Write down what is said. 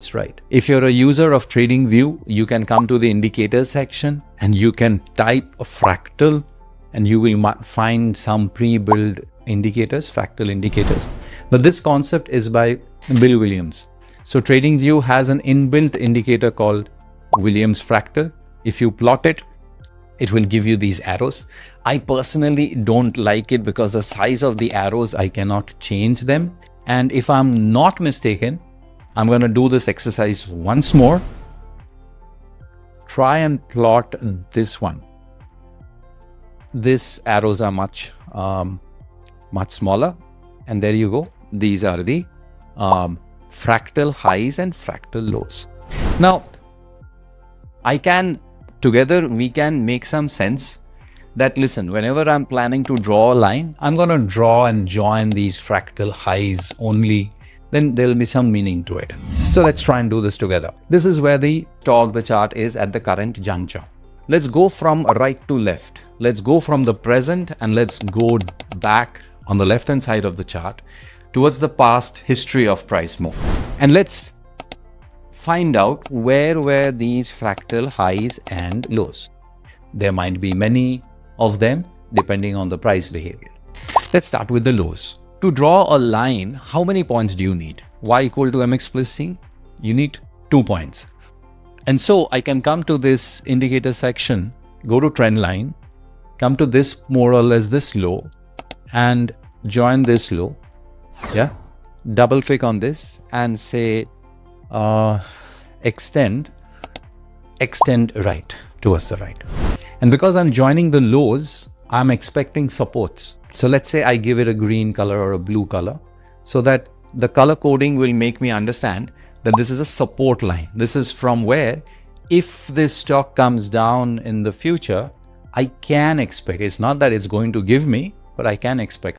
That's right. If you're a user of TradingView, you can come to the indicators section and you can type a fractal and you will find some pre-built indicators, fractal indicators. But this concept is by Bill Williams. So TradingView has an inbuilt indicator called Williams fractal. If you plot it, it will give you these arrows. I personally don't like it because the size of the arrows, I cannot change them. And if I'm not mistaken, I'm going to do this exercise once more. Try and plot this one. These arrows are much, um, much smaller. And there you go. These are the um, fractal highs and fractal lows. Now, I can, together, we can make some sense that listen, whenever I'm planning to draw a line, I'm going to draw and join these fractal highs only then there'll be some meaning to it. So let's try and do this together. This is where the stock, the chart is at the current juncture. Let's go from right to left. Let's go from the present and let's go back on the left hand side of the chart towards the past history of price move. And let's find out where were these fractal highs and lows. There might be many of them depending on the price behavior. Let's start with the lows. To draw a line, how many points do you need? y equal to mx plus c? You need two points. And so I can come to this indicator section, go to trend line, come to this more or less this low and join this low. Yeah. Double click on this and say uh, extend, extend right towards the right. And because I'm joining the lows, I'm expecting supports. So let's say I give it a green color or a blue color so that the color coding will make me understand that this is a support line. This is from where if this stock comes down in the future, I can expect, it's not that it's going to give me, but I can expect